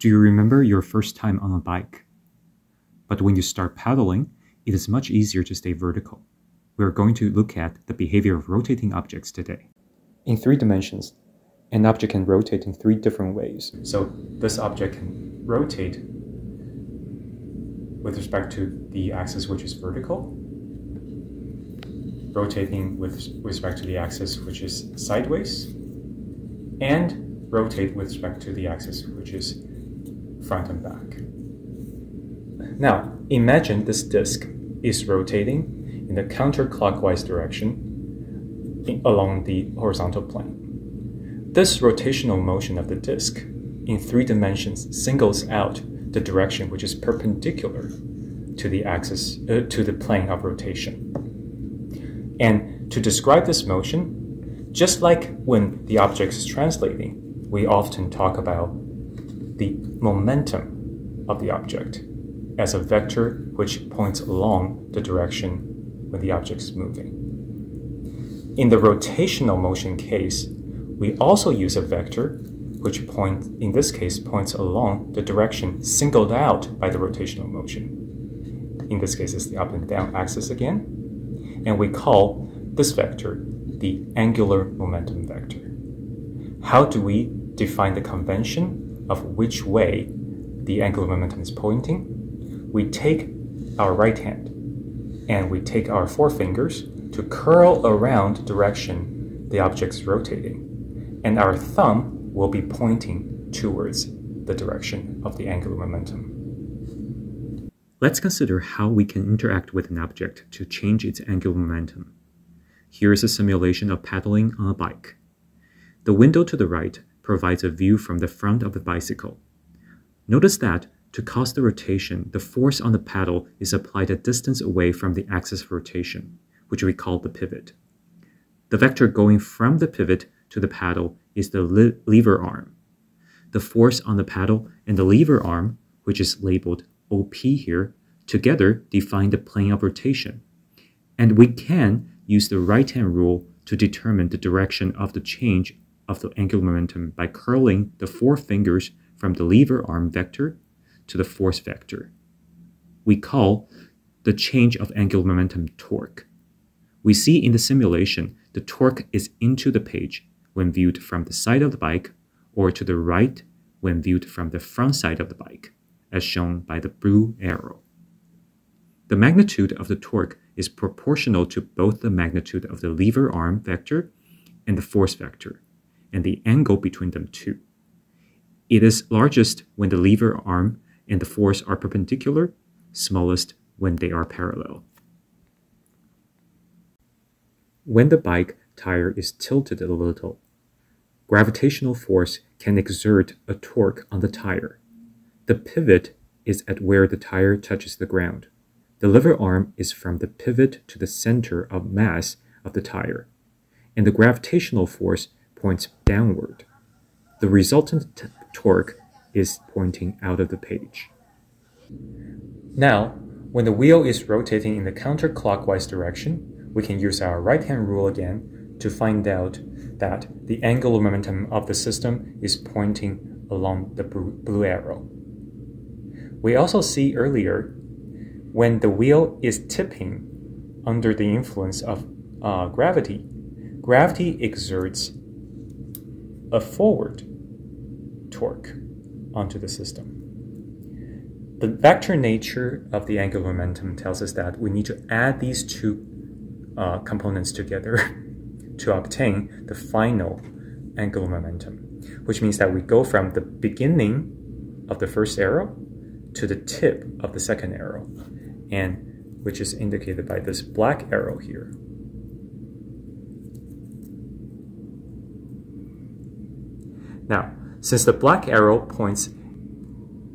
Do you remember your first time on a bike? But when you start paddling, it is much easier to stay vertical. We are going to look at the behavior of rotating objects today. In three dimensions, an object can rotate in three different ways. So this object can rotate with respect to the axis which is vertical, rotating with respect to the axis which is sideways, and rotate with respect to the axis which is front and back. Now, imagine this disk is rotating in the counterclockwise direction along the horizontal plane. This rotational motion of the disk in three dimensions singles out the direction which is perpendicular to the axis uh, to the plane of rotation. And to describe this motion, just like when the object is translating, we often talk about the momentum of the object as a vector which points along the direction when the object is moving. In the rotational motion case, we also use a vector which points, in this case, points along the direction singled out by the rotational motion. In this case, it's the up and down axis again. And we call this vector the angular momentum vector. How do we define the convention of which way the angular momentum is pointing? We take our right hand and we take our forefingers to curl around direction the object is rotating, and our thumb will be pointing towards the direction of the angular momentum. Let's consider how we can interact with an object to change its angular momentum. Here is a simulation of pedaling on a bike. The window to the right provides a view from the front of the bicycle. Notice that to cause the rotation, the force on the paddle is applied a distance away from the axis of rotation, which we call the pivot. The vector going from the pivot to the paddle is the le lever arm. The force on the paddle and the lever arm, which is labeled OP here, together define the plane of rotation. And we can use the right-hand rule to determine the direction of the change of the angular momentum by curling the four fingers from the lever arm vector to the force vector. We call the change of angular momentum torque. We see in the simulation the torque is into the page when viewed from the side of the bike or to the right when viewed from the front side of the bike, as shown by the blue arrow. The magnitude of the torque is proportional to both the magnitude of the lever arm vector and the force vector, and the angle between them too. It is largest when the lever arm and the force are perpendicular, smallest when they are parallel. When the bike tire is tilted a little, gravitational force can exert a torque on the tire. The pivot is at where the tire touches the ground. The lever arm is from the pivot to the center of mass of the tire, and the gravitational force points downward. The resultant torque is pointing out of the page. Now, when the wheel is rotating in the counterclockwise direction, we can use our right-hand rule again to find out that the angular momentum of the system is pointing along the blue arrow. We also see earlier when the wheel is tipping under the influence of uh, gravity, gravity exerts a forward torque onto the system. The vector nature of the angular momentum tells us that we need to add these two uh, components together to obtain the final angular momentum, which means that we go from the beginning of the first arrow to the tip of the second arrow, and which is indicated by this black arrow here. Now, since the black arrow points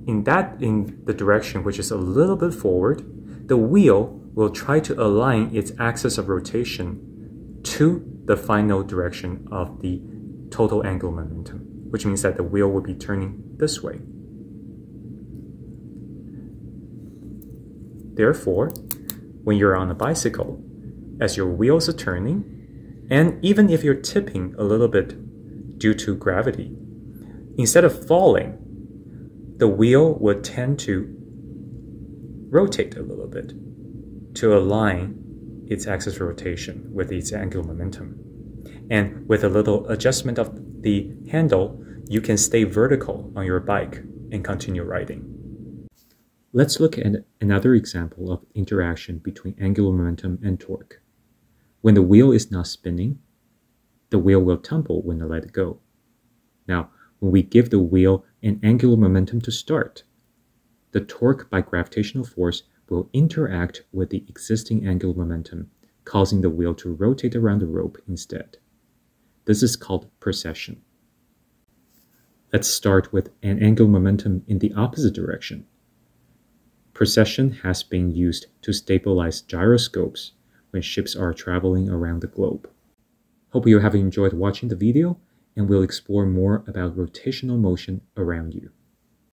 in that in the direction which is a little bit forward, the wheel will try to align its axis of rotation to the final direction of the total angular momentum, which means that the wheel will be turning this way. Therefore, when you're on a bicycle, as your wheels are turning, and even if you're tipping a little bit due to gravity, instead of falling, the wheel would tend to rotate a little bit to align its axis of rotation with its angular momentum. And with a little adjustment of the handle, you can stay vertical on your bike and continue riding. Let's look at another example of interaction between angular momentum and torque. When the wheel is not spinning, the wheel will tumble when I let it go. Now, when we give the wheel an angular momentum to start, the torque by gravitational force will interact with the existing angular momentum, causing the wheel to rotate around the rope instead. This is called precession. Let's start with an angular momentum in the opposite direction. Precession has been used to stabilize gyroscopes when ships are traveling around the globe. Hope you have enjoyed watching the video and we'll explore more about rotational motion around you.